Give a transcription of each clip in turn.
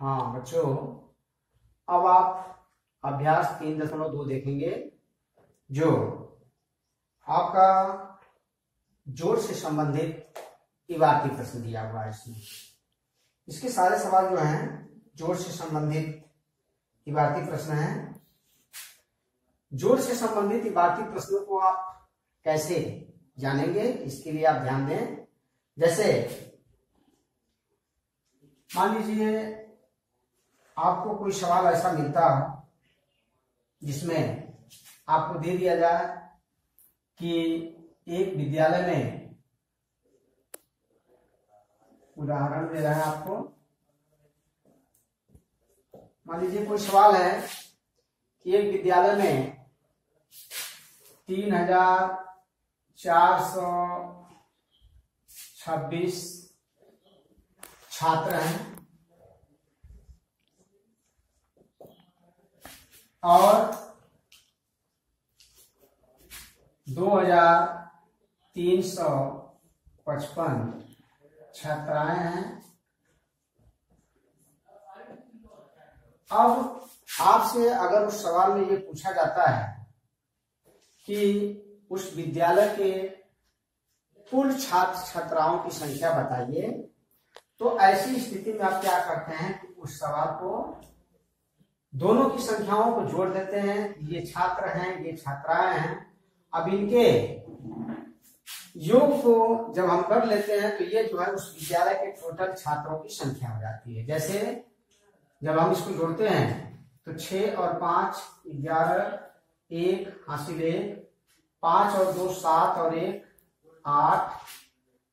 हाँ बच्चों, अब आप अभ्यास तीन दशमलव दो देखेंगे, जो आपका जोड़ से संबंधित इबारती प्रश्न दिया हुआ है इसमें। इसके सारे सवाल जो हैं जोड़ से संबंधित इबारती प्रश्न हैं। जोड़ से संबंधित इबारती प्रश्नों को आप कैसे जानेंगे, इसके लिए आप ध्यान दें। जैसे, मान लीजिए आपको कोई सवाल ऐसा मिलता हो जिसमें आपको दे दिया जाए कि एक विद्यालय में उदाहरण दे रहा है आपको? मान लीजिए कोई सवाल है कि एक विद्यालय में तीन हज़ार चार सौ छब्बीस छात्र हैं। और दो हज़ार तीन सौ पचपन। छात्राएँ हैं। अब आपसे अगर उस सवाल में ये पूछा जाता है कि उस विद्यालय के कुल छात्र छात्राओं की संख्या बताइए तो ऐसी स्थिति में आप क्या करते हैं कि उस सवाल को दोनों की संख्याओं को जोड़ देते हैं। ये छात्र हैं, ये छात्राएँ हैं। अब इनके योग को जब हम कर लेते हैं तो ये जो है, उस विद्यालय के टोटल छात्रों की संख्या हो जाती है। जैसे जब हम इसको जोड़ते हैं तो छ और पाँच, ग्यारह, एक, हासिल एक पाँच और दो, सात और एक, आठ,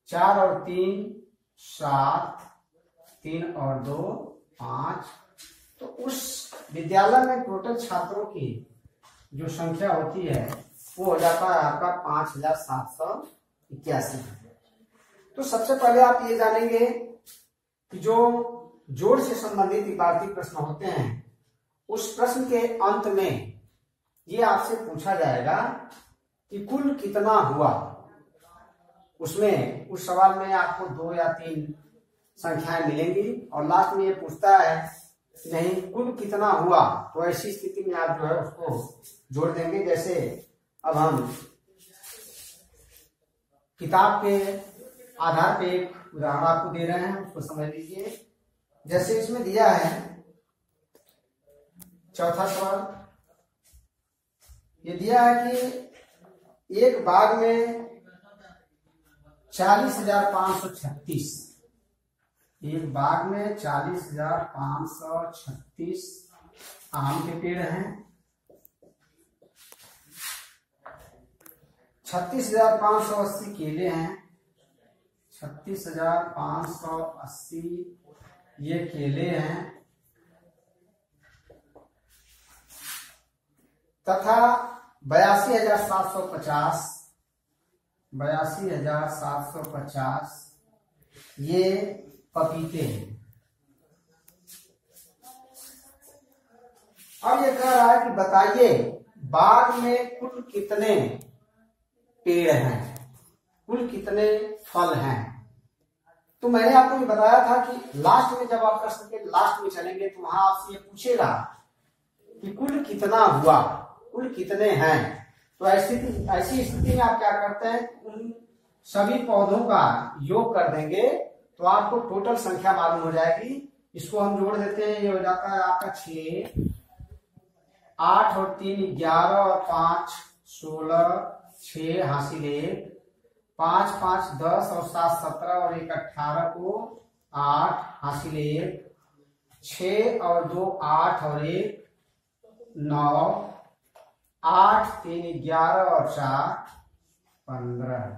चार और तीन, सात, तीन और दो, पाँच तो उस विद्यालय में टोटल छात्रों की जो संख्या होती है, वो हो जाता है आपका पाँच हज़ार सात सौ इक्यासी। तो सबसे पहले आप ये जानेंगे कि जो जोड़ से संबंधित इबारती प्रश्न होते हैं, उस प्रश्न के अंत में ये आपसे पूछा जाएगा कि कुल कितना हुआ? उसमें, उस सवाल में आपको दो या तीन संख्याएँ मिलेंगी और लास्ट में ये पूछता है नहीं, कुल कितना हुआ? तो ऐसी स्थिति में आप जो है उसको जोड़ देंगे, जैसे अब हम किताब के आधार पे एक उदाहरण आपको दे रहे हैं, उसको समझ लीजिए। जैसे इसमें दिया है, चौथा सवाल, ये दिया है कि एक बाग में चालीस हज़ार पाँच सौ छत्तीस एक बाग में चालीस हज़ार पाँच सौ छत्तीस आम के पेड़ हैं। छत्तीस हज़ार पाँच सौ अस्सी केले हैं। छत्तीस हज़ार पाँच सौ अस्सी ये केले हैं। तथा बयासी हज़ार सात सौ पचास, बयासी हज़ार सात सौ पचास ये पपीते हैं। अब ये कह रहा है कि बताइए, बाग में कुल कितने पेड़ हैं? कुल कितने फल हैं? तो मैंने आपको ये बताया था कि लास्ट में जब आप प्रश्न के लास्ट में चलेंगे तो वहाँ आपसे ये पूछेगा कि कुल कितना हुआ? कुल कितने हैं? तो ऐसी ऐसी स्थिति में आप क्या करते हैं? उन सभी पौधों का योग कर देंगे। तो आपको टोटल संख्या मालूम हो जाएगी। इसको हम जोड़ देते हैं, ये हो जाता है आपका छ आठ और तीन, ग्यारह और पाँच, सोलह छ हासिल एक। पाँच पाँच, दस और सात, सत्रह और एक, अठारह को आठ, हासिल एक। छ और दो, आठ और एक, नौ। आठ, तीन, ग्यारह और चार, पंद्रह।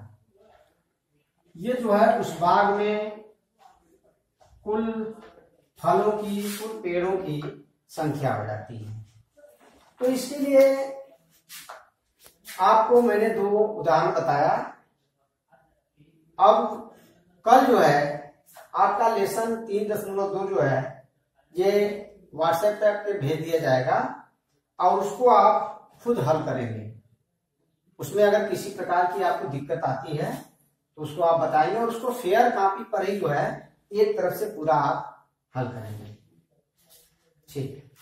ये जो है, उस बाग में कुल फलों की, कुल पेड़ों की संख्या हो जाती है। तो इसके लिए आपको मैंने दो उदाहरण बताया। अब कल जो है, आपका लेसन तीन दशमलव दो जो है, ये व्हाट्सएप पे आपके भेज दिया जाएगा और उसको आप खुद हल करेंगे। उसमें अगर किसी प्रकार की आपको दिक्कत आती है तो उसको आप बताइए और उसको फेयर कॉपी पर ही जो है एक तरफ़ से पूरा आप हल करेंगे। ठीक है।